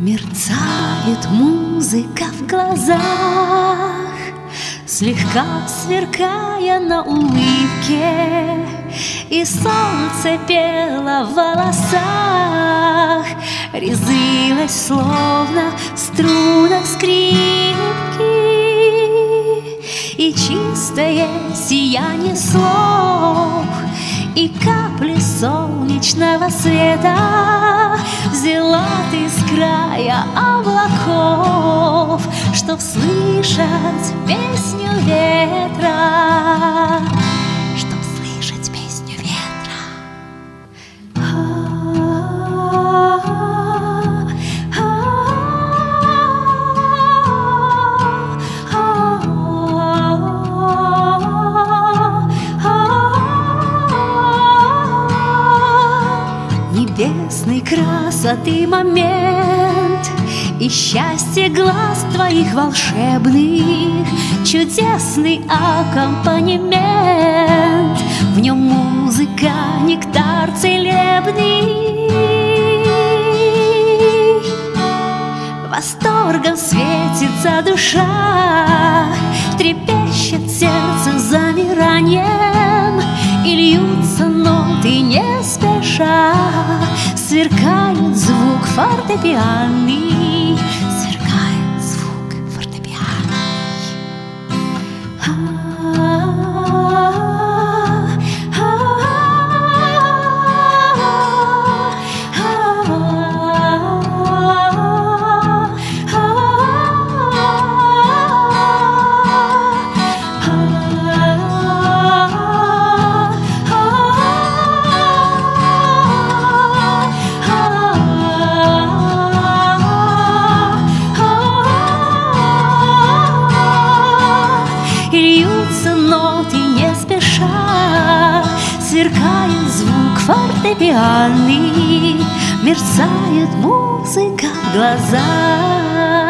Мерцает музыка в глазах, Слегка сверкая на улыбке, И солнце пело в волосах, Резилось словно в струнах скрипки, И чистое сияние слов, И капли солнечного света Взяла ты с края облаков, Чтоб слышать песню ветра, Небесный красоты момент И счастье глаз твоих волшебных. Чудесный аккомпанемент В нем музыка, нектар целебный. Восторгом светится душа Трепещет сердце замиранием Сверкает звук фортепианный Сверкает звук фортепианный Мерцает музыка в глазах